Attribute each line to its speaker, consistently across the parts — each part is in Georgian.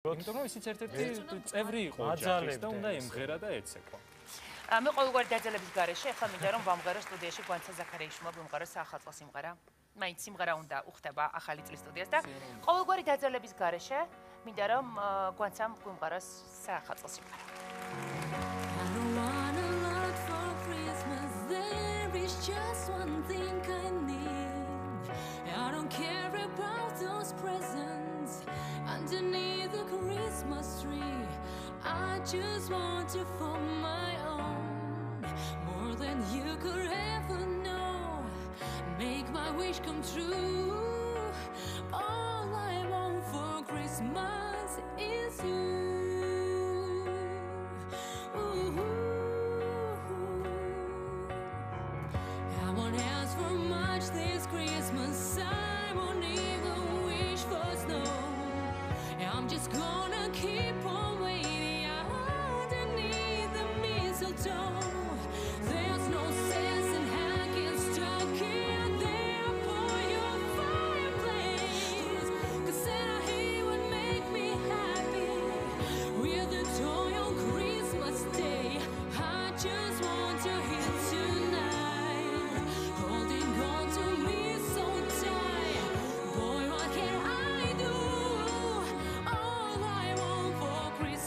Speaker 1: იმიტომ რომ ისიც ერთ-ერთი წევრი იყო ოჯახის და უნდა ემღერა და ეცეკვა.
Speaker 2: მე ყოველგვარი დაძალების გარეშე ახლა მინდა რომ ვამღერო სტუდიაში გვანცა ზაქარიაშვილმა გვიმღერო საახალწლო სიმღერა. მაინც სიმღერა უნდა უხდება ახალი წლის სტუდიას და ყოველგვარი დაძალების გარეშე მინდა რომ გვანცამ გვიმღეროს საახალწლო სიმღერა.
Speaker 3: I don't want a lot for Christmas. There is just one thing I need. I don't care about those presents just want you for my own, more than you could ever know. Make my wish come true. All I want for Christmas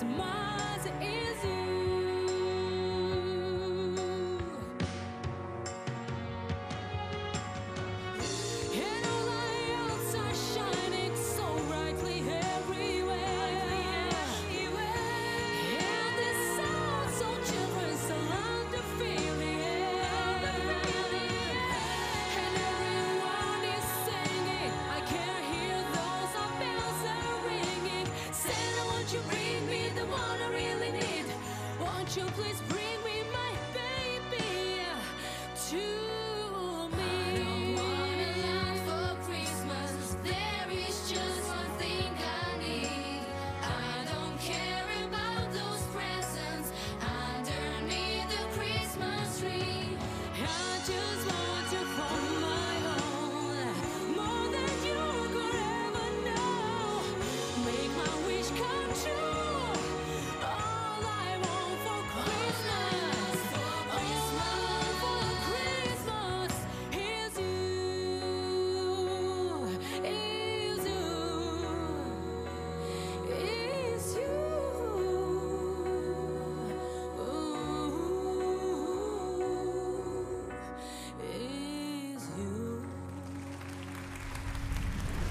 Speaker 3: my you please breathe?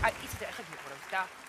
Speaker 3: حق ايدي الكره